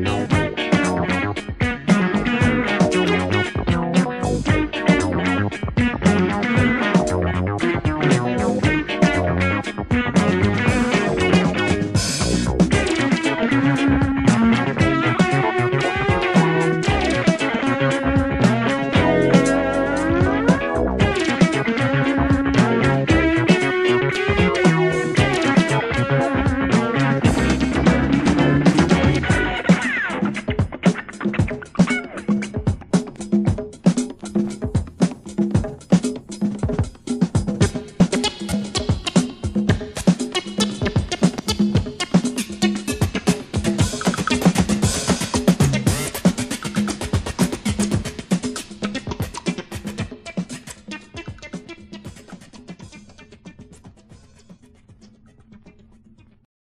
no